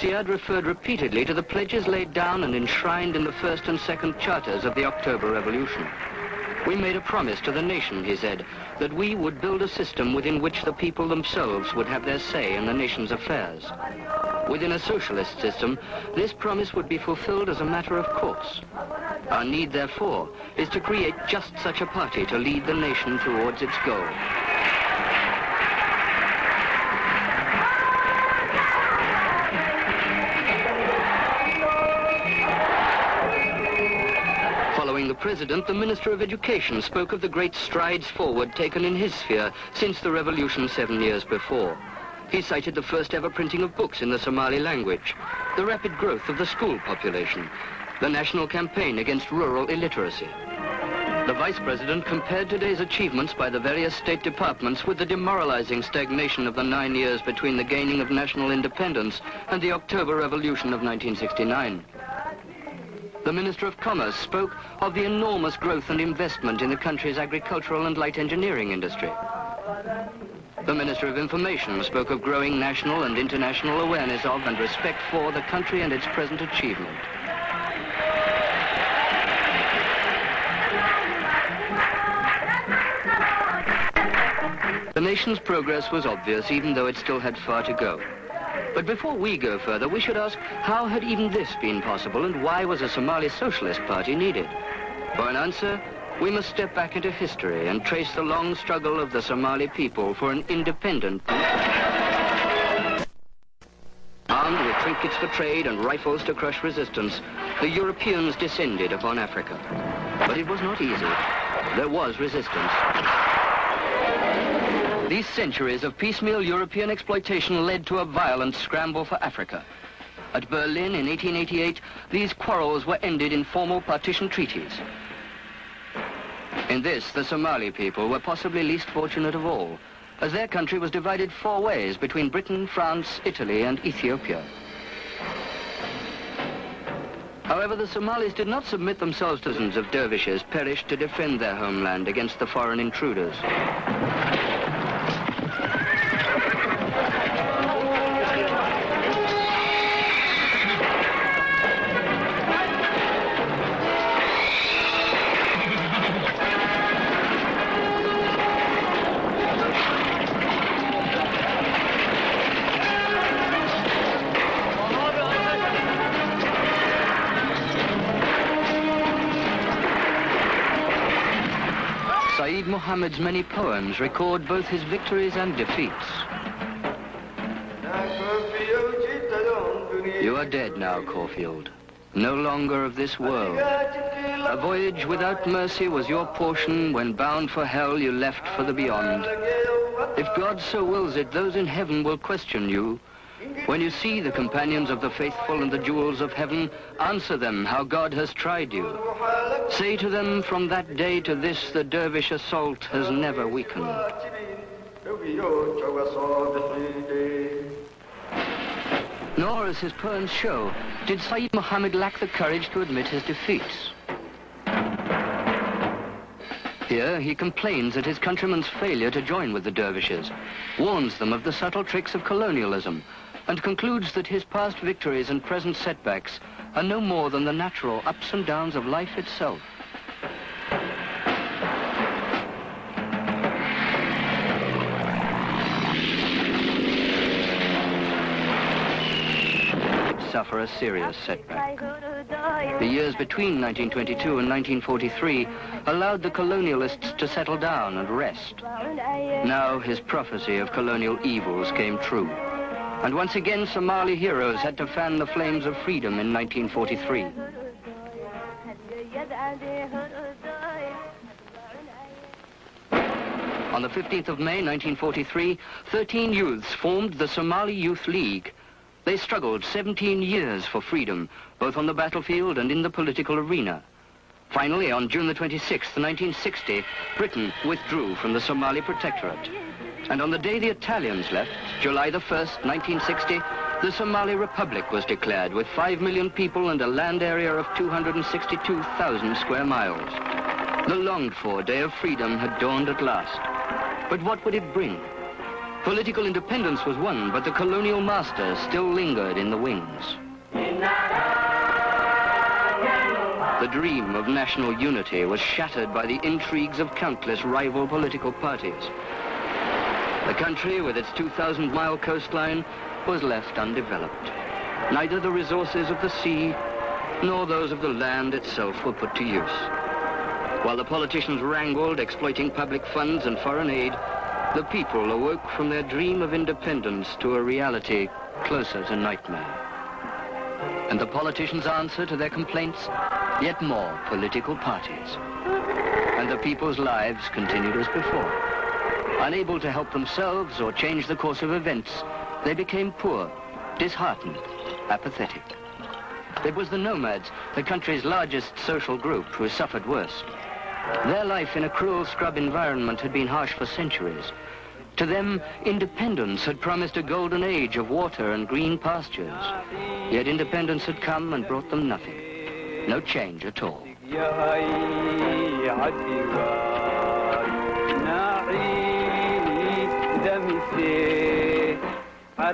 Siad referred repeatedly to the pledges laid down and enshrined in the first and second charters of the October Revolution. We made a promise to the nation, he said, that we would build a system within which the people themselves would have their say in the nation's affairs. Within a socialist system, this promise would be fulfilled as a matter of course. Our need, therefore, is to create just such a party to lead the nation towards its goal. President, the Minister of Education spoke of the great strides forward taken in his sphere since the revolution seven years before. He cited the first ever printing of books in the Somali language, the rapid growth of the school population, the national campaign against rural illiteracy. The vice president compared today's achievements by the various state departments with the demoralizing stagnation of the nine years between the gaining of national independence and the October Revolution of 1969. The Minister of Commerce spoke of the enormous growth and investment in the country's agricultural and light engineering industry. The Minister of Information spoke of growing national and international awareness of and respect for the country and its present achievement. The nation's progress was obvious, even though it still had far to go. But before we go further, we should ask, how had even this been possible and why was a Somali Socialist Party needed? For an answer, we must step back into history and trace the long struggle of the Somali people for an independent... Armed with trinkets for trade and rifles to crush resistance, the Europeans descended upon Africa. But it was not easy. There was resistance. These centuries of piecemeal European exploitation led to a violent scramble for Africa. At Berlin in 1888, these quarrels were ended in formal partition treaties. In this, the Somali people were possibly least fortunate of all, as their country was divided four ways between Britain, France, Italy, and Ethiopia. However, the Somalis did not submit themselves to dozens of dervishes perished to defend their homeland against the foreign intruders. Sayyid Muhammad's many poems record both his victories and defeats. You are dead now, Corfield, no longer of this world. A voyage without mercy was your portion when bound for hell you left for the beyond. If God so wills it, those in heaven will question you. When you see the companions of the faithful and the jewels of heaven, answer them how God has tried you. Say to them, from that day to this, the dervish assault has never weakened. Nor, as his poems show, did Sayyid Muhammad lack the courage to admit his defeats. Here, he complains at his countrymen's failure to join with the dervishes, warns them of the subtle tricks of colonialism, and concludes that his past victories and present setbacks are no more than the natural ups and downs of life itself. suffer a serious setback. The years between 1922 and 1943 allowed the colonialists to settle down and rest. Now his prophecy of colonial evils came true. And once again, Somali heroes had to fan the flames of freedom in 1943. On the 15th of May, 1943, 13 youths formed the Somali Youth League. They struggled 17 years for freedom, both on the battlefield and in the political arena. Finally, on June the 26th, 1960, Britain withdrew from the Somali Protectorate. And on the day the Italians left, July the 1st, 1960, the Somali Republic was declared with 5 million people and a land area of 262,000 square miles. The longed-for day of freedom had dawned at last. But what would it bring? Political independence was won, but the colonial masters still lingered in the wings. The dream of national unity was shattered by the intrigues of countless rival political parties. The country, with its 2,000-mile coastline, was left undeveloped. Neither the resources of the sea nor those of the land itself were put to use. While the politicians wrangled, exploiting public funds and foreign aid, the people awoke from their dream of independence to a reality closer to nightmare. And the politicians' answer to their complaints yet more political parties. And the people's lives continued as before. Unable to help themselves or change the course of events, they became poor, disheartened, apathetic. It was the nomads, the country's largest social group, who suffered worst. Their life in a cruel scrub environment had been harsh for centuries. To them, independence had promised a golden age of water and green pastures. Yet independence had come and brought them nothing. No change at all.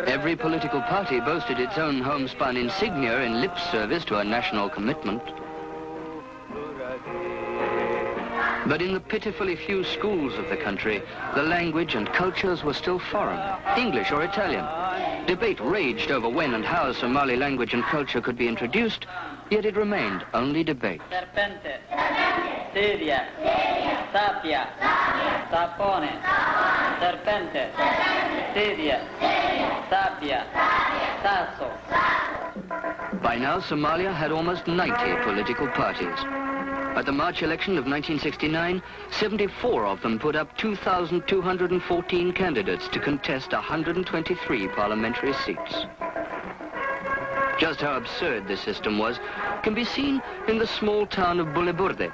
Every political party boasted its own homespun insignia in lip service to a national commitment. But in the pitifully few schools of the country, the language and cultures were still foreign, English or Italian. Debate raged over when and how Somali language and culture could be introduced, yet it remained only debate. Serpente, Serpente. sedia, sapia, sapone, serpente, Serpente. sedia, sapia, sasso. By now, Somalia had almost 90 political parties. At the March election of 1969, 74 of them put up 2,214 candidates to contest 123 parliamentary seats. Just how absurd this system was can be seen in the small town of Buleburde,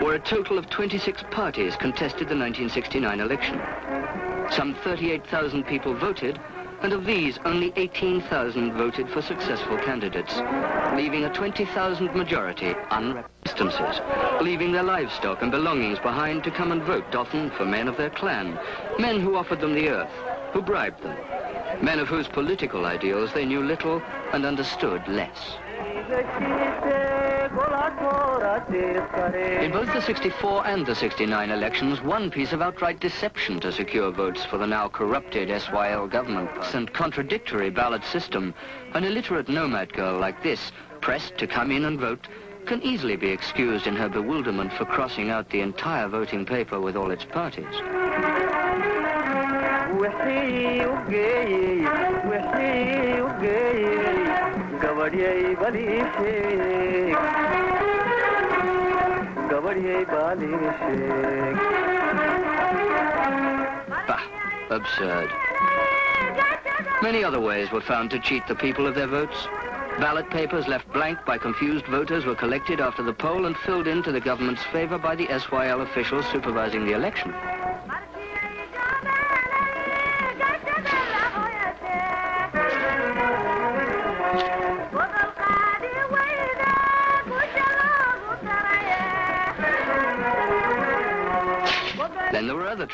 where a total of 26 parties contested the 1969 election. Some 38,000 people voted, and of these, only 18,000 voted for successful candidates, leaving a 20,000 majority unrepresented, leaving their livestock and belongings behind to come and vote, often for men of their clan, men who offered them the earth, who bribed them, men of whose political ideals they knew little and understood less. In both the 64 and the 69 elections, one piece of outright deception to secure votes for the now corrupted SYL government and contradictory ballot system, an illiterate nomad girl like this, pressed to come in and vote, can easily be excused in her bewilderment for crossing out the entire voting paper with all its parties. Bah, absurd. Many other ways were found to cheat the people of their votes. Ballot papers left blank by confused voters were collected after the poll and filled in to the government's favor by the SYL officials supervising the election.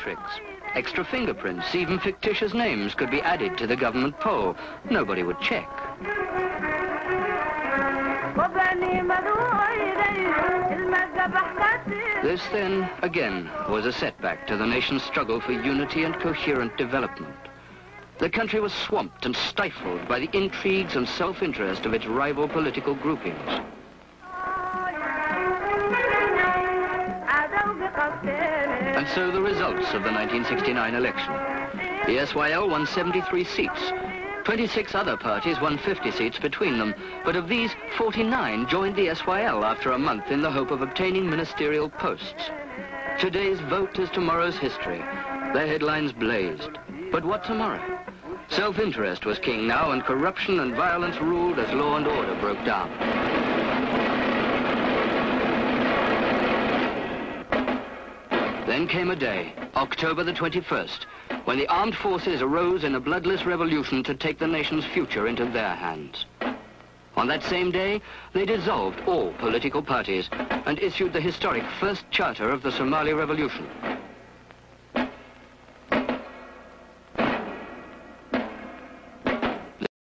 Tricks. Extra fingerprints, even fictitious names could be added to the government poll. Nobody would check. This, then, again, was a setback to the nation's struggle for unity and coherent development. The country was swamped and stifled by the intrigues and self-interest of its rival political groupings. And so the results of the 1969 election. The SYL won 73 seats. 26 other parties won 50 seats between them, but of these, 49 joined the SYL after a month in the hope of obtaining ministerial posts. Today's vote is tomorrow's history. Their headlines blazed. But what tomorrow? Self-interest was king now, and corruption and violence ruled as law and order broke down. Then came a day, October the 21st, when the armed forces arose in a bloodless revolution to take the nation's future into their hands. On that same day, they dissolved all political parties and issued the historic first charter of the Somali Revolution.